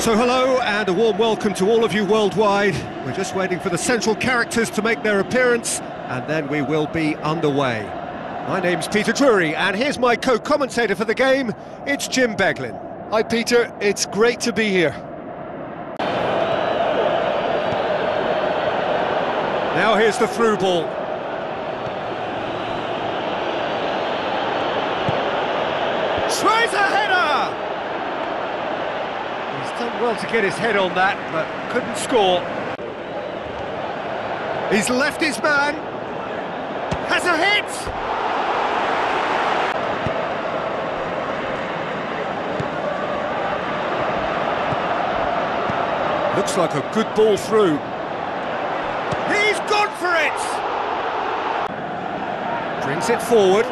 So hello and a warm welcome to all of you worldwide. We're just waiting for the central characters to make their appearance and then we will be underway. My name's Peter Drury and here's my co-commentator for the game, it's Jim Beglin. Hi Peter, it's great to be here. Now here's the through ball. Tries a header! Done well to get his head on that, but couldn't score. He's left his man. Has a hit! Looks like a good ball through. He's gone for it! Brings it forward.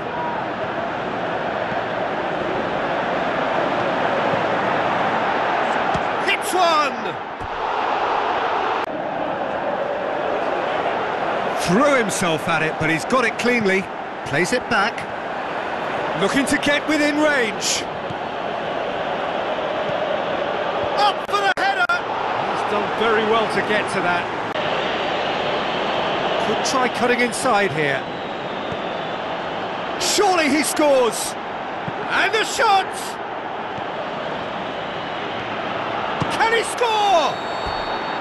Hits one! Threw himself at it, but he's got it cleanly. Plays it back. Looking to get within range. Up for the header! He's done very well to get to that. Could try cutting inside here. Surely he scores! And the shot! Can he score?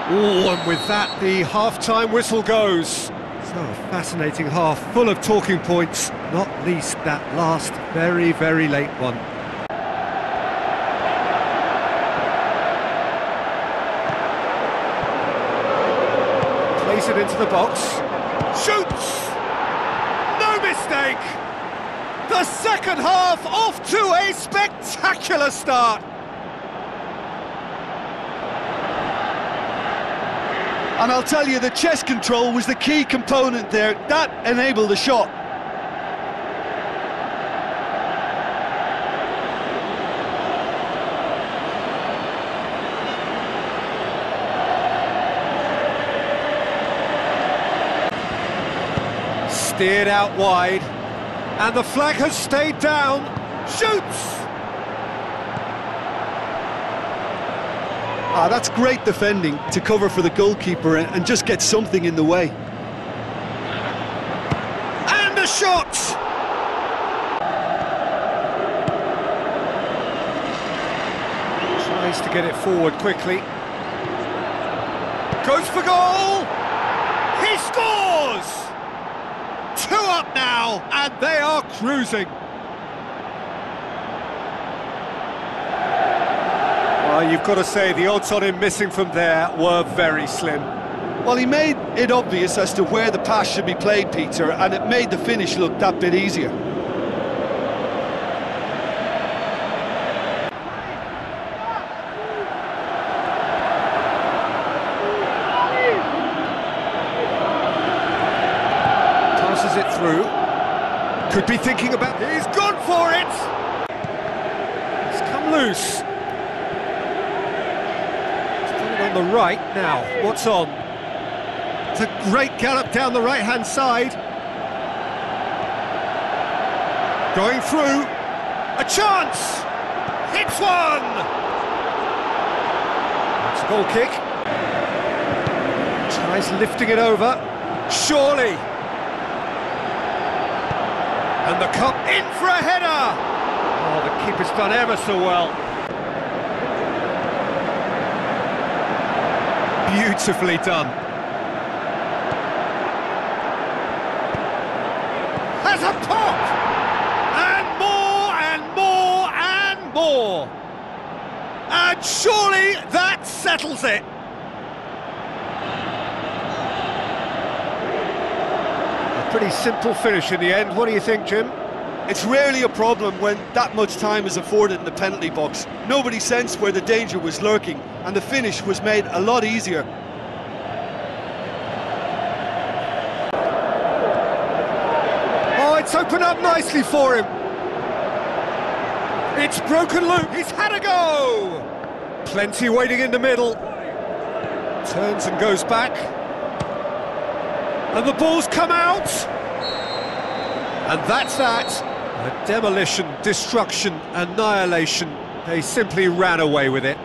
Oh, and with that, the half-time whistle goes. So, a fascinating half, full of talking points, not least that last, very, very late one. Plays it into the box. Shoots! No mistake! The second half off to a spectacular start! And I'll tell you, the chest control was the key component there. That enabled the shot. Steered out wide, and the flag has stayed down. Shoots! Ah, that's great defending to cover for the goalkeeper and, just get something in the way. And a shot! Tries to get it forward quickly. Goes for goal! He scores! Two up now, and they are cruising. Well, you've got to say the odds on him missing from there were very slim. Well, he made it obvious as to where the pass should be played, Peter, and it made the finish look that bit easier. Passes it through. Could be thinking about... He's gone for it! It's come loose. It's coming on the right now. What's on? It's a great gallop down the right-hand side. Going through. A chance! Hits one! It's a goal kick. Tries lifting it over. Surely! And the cup in for a header! Oh, the keeper's done ever so well. Beautifully done. Has a pop! And more and more and more! And surely that settles it! A pretty simple finish in the end. What do you think, Jim? It's rarely a problem when that much time is afforded in the penalty box. Nobody sensed where the danger was lurking, and the finish was made a lot easier. Oh, it's opened up nicely for him. It's broken loose. He's had a go. Plenty waiting in the middle. Turns and goes back. And the ball's come out. And that's that. A demolition, destruction, annihilation. They simply ran away with it.